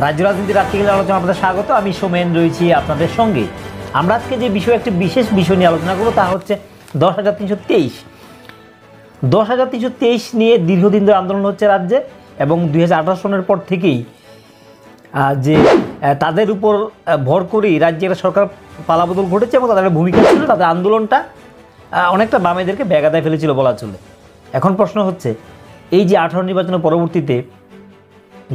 রাজ্য রাজনীতির আর্থিক আলোচনা আপনাদের স্বাগত। আমি সোমেন রয়েছি আপনাদের সঙ্গে। আমরা আজকে যে বিষয় একটি বিশেষ বিষয় নিয়ে আলোচনা করব তা হচ্ছে দশ হাজার তিনশো তেইশ। দশ হাজার তিনশো তেইশ নিয়ে দীর্ঘদিন ধরে আন্দোলন হচ্ছে রাজ্যে এবং দুই হাজার আঠারো সনের পর থেকেই যে তাদের উপর ভর করেই রাজ্যে একটা সরকার পালাবদল ঘটেছে এবং তাদের ভূমিকা ছিল, তাদের আন্দোলনটা অনেকটা বামেদেরকে ব্যাগাদায় ফেলেছিল বলা চলে। এখন প্রশ্ন হচ্ছে, এই যে আঠারো নির্বাচনের পরবর্তীতে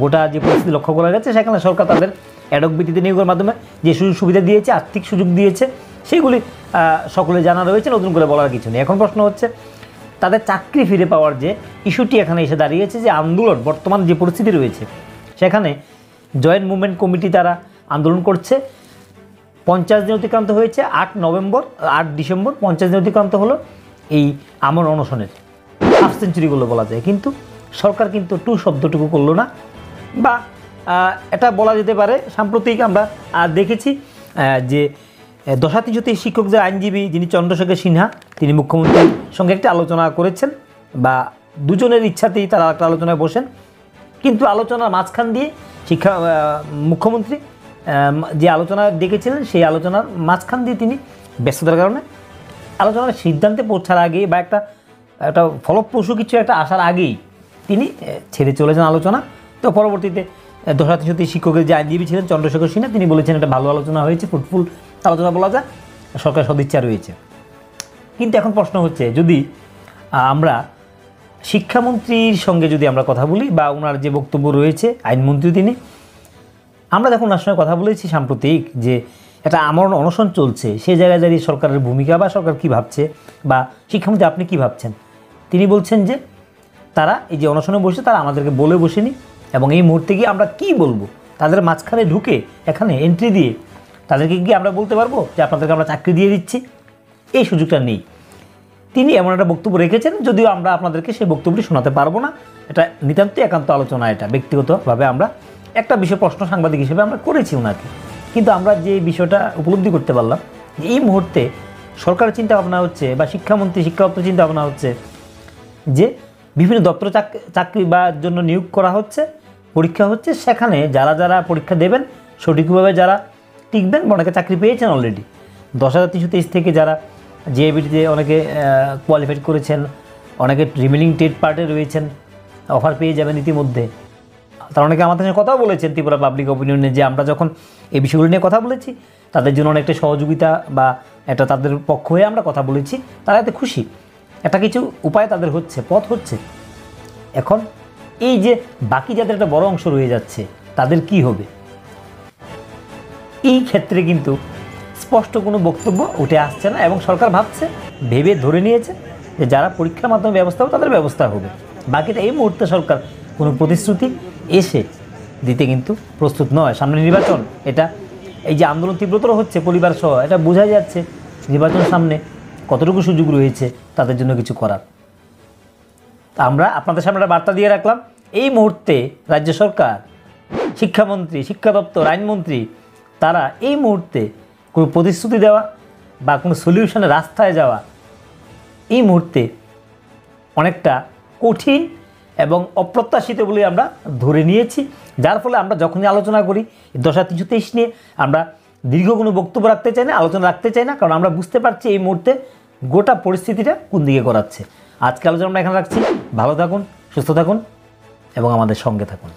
গোটা যে পরিস্থিতি লক্ষ্য করা গেছে, সেখানে সরকার তাদের অ্যাডক ভিত্তিতে নিয়োগের মাধ্যমে যে সুযোগ সুবিধা দিয়েছে, আর্থিক সুযোগ দিয়েছে, সেগুলি সকলে জানা রয়েছে, নতুন করে বলার কিছু নেই। এখন প্রশ্ন হচ্ছে, তাদের চাকরি ফিরে পাওয়ার যে ইস্যুটি এখানে এসে দাঁড়িয়েছে, যে আন্দোলন, বর্তমান যে পরিস্থিতি রয়েছে, সেখানে জয়েন্ট মুভমেন্ট কমিটি তারা আন্দোলন করছে। পঞ্চাশ দিন অতিক্রান্ত হয়েছে, আট নভেম্বর, আট ডিসেম্বর, পঞ্চাশ দিন অতিক্রান্ত হলো এই আমন অনশনের। হাফ সেঞ্চুরিগুলো বলা যায়, কিন্তু সরকার কিন্তু টু শব্দটুকু করল না। বা এটা বলা যেতে পারে, সাম্প্রতিক আমরা দেখেছি যে দশা তিনশোতে শিক্ষক যে আইনজীবী যিনি চন্দ্রশেখর সিনহা, তিনি মুখ্যমন্ত্রীর সঙ্গে একটা আলোচনা করেছেন বা দুজনের ইচ্ছাতেই তারা একটা আলোচনায় বসেন। কিন্তু আলোচনার মাঝখান দিয়ে শিক্ষা মুখ্যমন্ত্রী যে আলোচনা ডেকেছিলেন সেই আলোচনার মাঝখান দিয়ে তিনি ব্যস্ততার কারণে আলোচনার সিদ্ধান্তে পৌঁছার আগেই বা একটা একটা ফলপ্রসূ কিছু একটা আসার আগেই তিনি ছেড়ে চলেছেন আলোচনা। তো পরবর্তীতে দশাতিশতী শিক্ষকের যে আইনজীবী ছিলেন চন্দ্রশেখর সিনহা, তিনি বলেছেন একটা ভালো আলোচনা হয়েছে, ফ্রুটফুল আলোচনা বলা যায়, সরকার সদিচ্ছা রয়েছে। কিন্তু এখন প্রশ্ন হচ্ছে, যদি আমরা শিক্ষামন্ত্রীর সঙ্গে যদি আমরা কথা বলি বা ওনার যে বক্তব্য রয়েছে, আইনমন্ত্রী তিনি, আমরা যখন ওনার সঙ্গে কথা বলেছি সাম্প্রতিক যে একটা আমরণ অনশন চলছে সেই জায়গায় দাঁড়িয়ে সরকারের ভূমিকা বা সরকার কী ভাবছে বা শিক্ষামন্ত্রী আপনি কী ভাবছেন? তিনি বলছেন যে, তারা এই যে অনশনে বসে, তারা আমাদেরকে বলে বসেনি এবং এই মুহূর্তে গিয়ে আমরা কি বলব? তাদের মাঝখানে ঢুকে এখানে এন্ট্রি দিয়ে তাদেরকে গিয়ে আমরা বলতে পারব যে আপনাদেরকে আমরা চাকরি দিয়ে দিচ্ছি। এই সুযোগটা নেই। তিনি এমন একটা বক্তব্য রেখেছেন, যদিও আমরা আপনাদেরকে সেই বক্তব্যটি শোনাতে পারব না। এটা নিতান্তই একান্ত আলোচনা এটা, ব্যক্তিগতভাবে আমরা একটা বিষয় প্রশ্ন সাংবাদিক হিসেবে আমরা করেছি ওনাকে কিন্তু আমরা যে বিষয়টা উপলব্ধি করতে পারলাম এই মুহূর্তে সরকারের চিন্তা ভাবনা হচ্ছে বা শিক্ষামন্ত্রী শিক্ষা চিন্তা ভাবনা হচ্ছে যে বিভিন্ন দপ্তর চাক- চাকরি বা জন্য নিয়োগ করা হচ্ছে, পরীক্ষা হচ্ছে, সেখানে যারা যারা পরীক্ষা দেবেন, সঠিকভাবে যারা টিকবেন, অনেকে চাকরি পেয়েছেন অলরেডি দশ হাজার তিনশো তেইশ থেকে যারা জেএবিটিতে অনেকে কোয়ালিফাইড করেছেন, অনেকে রিমেনিং টেট পার্টে রয়েছেন অফার পেয়ে যাবেন ইতিমধ্যে। তারা অনেকে আমাদের সঙ্গে কথাও বলেছেন, ত্রিপুরা পাবলিক অপিনিয়নে যে আমরা যখন এই বিষয়গুলো নিয়ে কথা বলেছি, তাদের জন্য অনেকটা সহযোগিতা বা একটা তাদের পক্ষ হয়ে আমরা কথা বলেছি, তারা এতে খুশি। একটা কিছু উপায় তাদের হচ্ছে, পথ হচ্ছে। এখন এই যে বাকি যাদের একটা বড় অংশ রয়ে যাচ্ছে, তাদের কি হবে? এই ক্ষেত্রে কিন্তু স্পষ্ট কোনো বক্তব্য উঠে আসছে না এবং সরকার ভাবছে, ভেবে ধরে নিয়েছে যে যারা পরীক্ষার মাধ্যমে ব্যবস্থা হবে, তাদের ব্যবস্থা হবে। বাকিটা এই মুহূর্তে সরকার কোনো প্রতিশ্রুতি এসে দিতে কিন্তু প্রস্তুত নয়। সামনে নির্বাচন, এটা এই যে আন্দোলন তীব্রতর হচ্ছে পরিবার সহ এটা বোঝা যাচ্ছে নির্বাচন সামনে কতটুকু সুযোগ রয়েছে তাদের জন্য কিছু করার। তা আমরা আপনাদের সামনে একটা বার্তা দিয়ে রাখলাম। এই মুহূর্তে রাজ্য সরকার, শিক্ষামন্ত্রী, শিক্ষা দপ্তর, আইনমন্ত্রী, তারা এই মুহূর্তে কোনো প্রতিশ্রুতি দেওয়া বা কোনো সলিউশনের রাস্তায় যাওয়া এই মুহূর্তে অনেকটা কঠিন এবং অপ্রত্যাশিত বলে আমরা ধরে নিয়েছি। যার ফলে আমরা যখনই আলোচনা করি দশা তিনশো তেইশ নিয়ে আমরা দীর্ঘ কোনো বক্তব্য রাখতে চাই না, আলোচনা রাখতে চাই না, কারণ আমরা বুঝতে পারছি এই মুহূর্তে গোটা পরিস্থিতিটা কোন দিকে করাচ্ছে আজকে আলোচনা আমরা এখানে রাখছি। ভালো থাকুন, সুস্থ থাকুন এবং আমাদের সঙ্গে থাকুন।